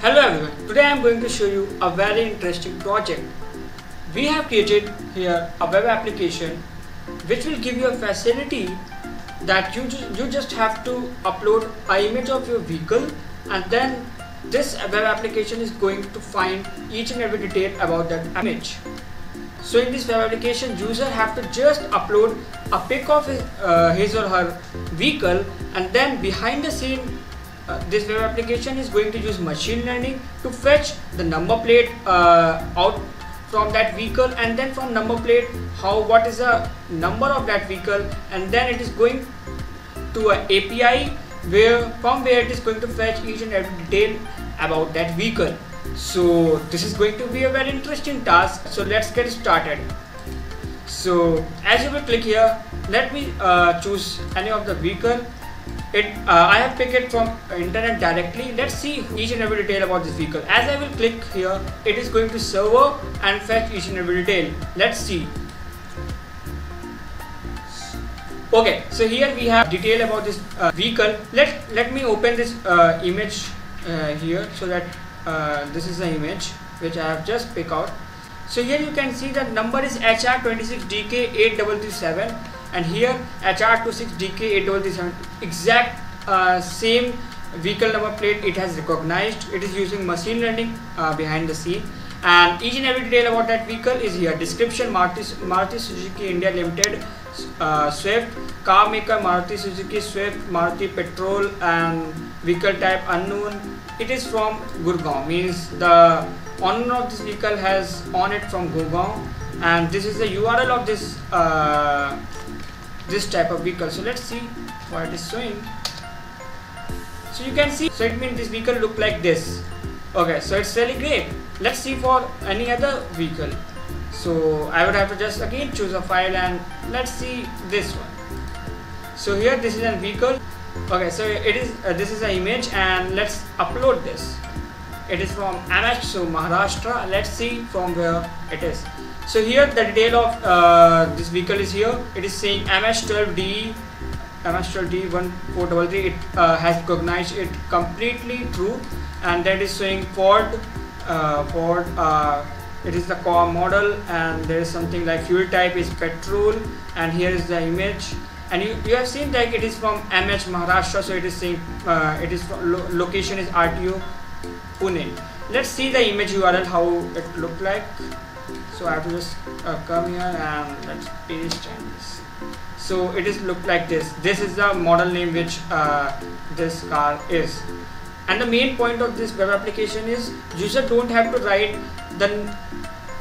Hello everyone, today I am going to show you a very interesting project. We have created here a web application which will give you a facility that you, ju you just have to upload an image of your vehicle and then this web application is going to find each and every detail about that image. So in this web application user have to just upload a pic of his, uh, his or her vehicle and then behind the scene uh, this web application is going to use machine learning to fetch the number plate uh, out from that vehicle and then from number plate how what is the number of that vehicle and then it is going to an API where from where it is going to fetch each and every detail about that vehicle. So this is going to be a very interesting task. So let's get started. So as you will click here let me uh, choose any of the vehicle it uh, I have picked it from internet directly. Let's see each and every detail about this vehicle. As I will click here it is going to server and fetch each and every detail. Let's see. Okay so here we have detail about this uh, vehicle. Let let me open this uh, image uh, here so that uh, this is the image which I have just picked out. So here you can see that number is HR26DK8337 and here HR26DK8337 exact uh, same vehicle number plate it has recognized. It is using machine learning uh, behind the scene. And each and every detail about that vehicle is here. Description Maruti, Maruti Suzuki India Limited uh, Swift. Car maker Maruti Suzuki Swift Maruti petrol and vehicle type unknown. It is from Gurgaon. Means the owner of this vehicle has on it from Gurgaon. And this is the URL of this uh, this type of vehicle. So let's see what it is showing. So you can see so it means this vehicle look like this. Okay so it's really great. Let's see for any other vehicle. So I would have to just again choose a file and let's see this one. So here this is a vehicle. Okay so it is uh, this is an image and let's upload this it is from MH so Maharashtra. Let's see from where it is. So here the detail of uh, this vehicle is here. It is saying MH12D MH12D1433 it uh, has recognized it completely true and that is showing Ford uh, Ford uh, it is the car model and there is something like fuel type is petrol and here is the image. And you, you have seen that it is from MH Maharashtra so it is saying uh, it is lo location is RTO Pune. Let's see the image URL how it look like. So I have to just uh, come here and let's paste this. So it is look like this. This is the model name which uh, this car is. And the main point of this web application is user don't have to write the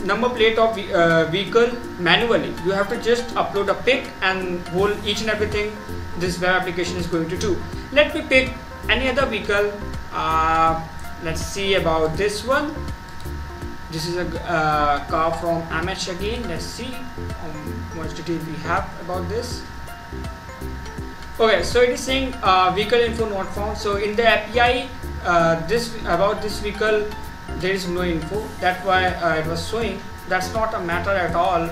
number plate of uh, vehicle manually. You have to just upload a pic and hold each and everything this web application is going to do. Let me pick any other vehicle uh, let's see about this one. This is a uh, car from MH again. Let's see how much detail we have about this. Okay so it is saying uh, vehicle info not found. So in the API uh, this about this vehicle there is no info. That's why uh, it was showing. That's not a matter at all.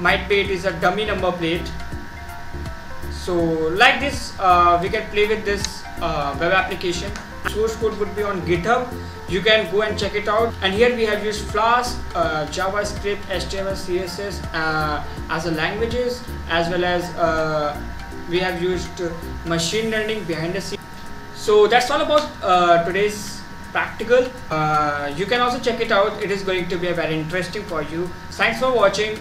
Might be it is a dummy number plate. So like this uh, we can play with this uh, web application. Source code would be on github. You can go and check it out. And here we have used flask uh, javascript html css uh, as a languages as well as uh, we have used machine learning behind the scene. So that's all about uh, today's practical. Uh, you can also check it out. It is going to be very interesting for you. Thanks for watching